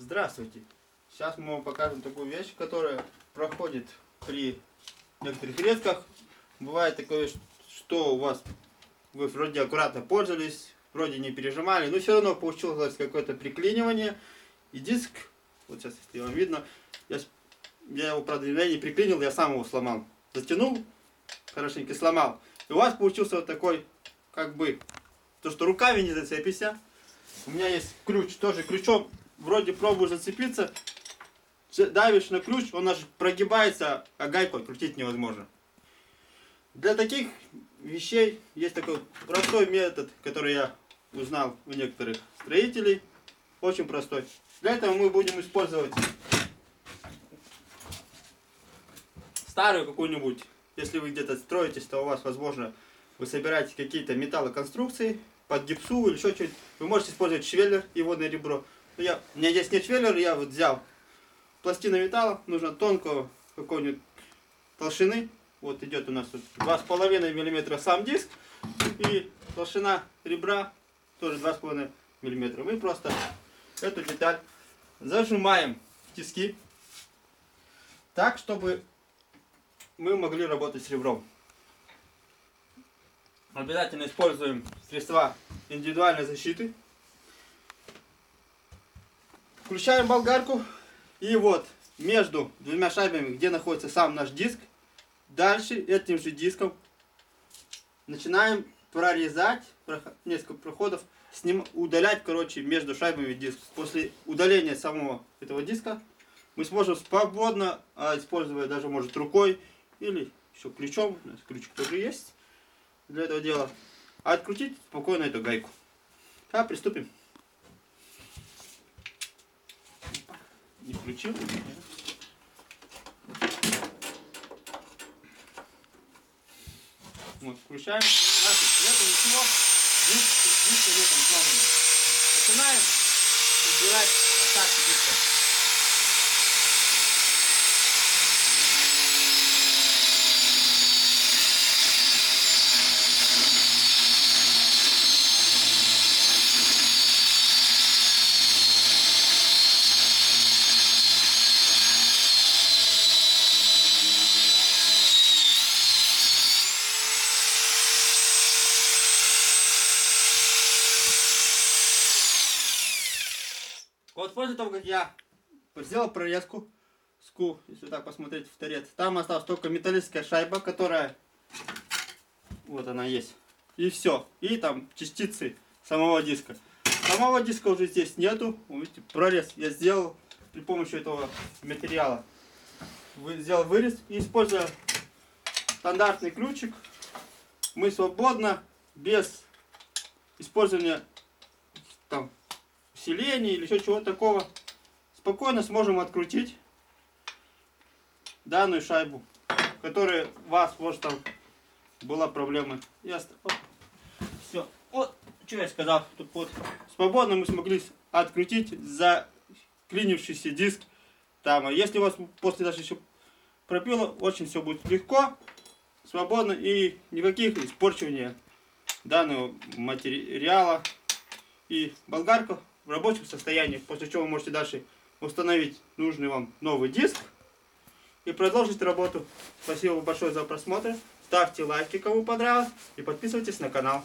Здравствуйте! Сейчас мы вам покажем такую вещь, которая проходит при некоторых резках. Бывает такое, что у вас вы вроде аккуратно пользовались, вроде не пережимали, но все равно получилось какое-то приклинивание. И диск, вот сейчас, если вам видно, я, я его, правда, я не приклинил, я сам его сломал. Затянул, хорошенько сломал. И у вас получился вот такой, как бы, то, что руками не зацепишься. У меня есть ключ, тоже ключом вроде пробую зацепиться, давишь на ключ, он аж прогибается, а гайку открутить невозможно. Для таких вещей есть такой простой метод, который я узнал у некоторых строителей. Очень простой. Для этого мы будем использовать старую какую-нибудь, если вы где-то строитесь, то у вас, возможно, вы собираете какие-то металлоконструкции под гипсу или еще что-нибудь. Вы можете использовать швеллер и водное ребро. Ну, я, у меня здесь нет швеллер, я вот взял пластину металла, нужно тонкого какой-нибудь толщины. Вот идет у нас тут 2,5 мм сам диск и толщина ребра тоже 2,5 мм. Мы просто эту деталь зажимаем в тиски так, чтобы мы могли работать с ребром. Обязательно используем средства индивидуальной защиты. Включаем болгарку. И вот между двумя шайбами, где находится сам наш диск, дальше этим же диском начинаем прорезать несколько проходов, сним, удалять, короче, между шайбами диск. После удаления самого этого диска мы сможем свободно, а, используя даже, может, рукой или еще ключом, у нас ключик тоже есть для этого дела, открутить спокойно эту гайку. А, приступим. не включил. Вот, включаем. Значит, нету ничего. Диск, диска нету. Начинаем убирать остатки диска. Вот после того, как я сделал прорезку, ску, если так посмотреть в торец, там осталась только металлическая шайба, которая, вот она есть, и все. И там частицы самого диска. Самого диска уже здесь нету, видите, прорез я сделал при помощи этого материала. Сделал вырез и используя стандартный ключик, мы свободно, без использования усиления или еще чего такого, спокойно сможем открутить данную шайбу, которая у вас, может, там была проблема. Я... Все. Вот, что я сказал. Тут вот свободно мы смогли открутить заклинившийся диск. Там, а если у вас после даже еще пропило, очень все будет легко, свободно и никаких испорчивания данного материала. И болгарка в рабочем состоянии, после чего вы можете дальше установить нужный вам новый диск и продолжить работу. Спасибо большое за просмотр. Ставьте лайки, кому понравилось, и подписывайтесь на канал.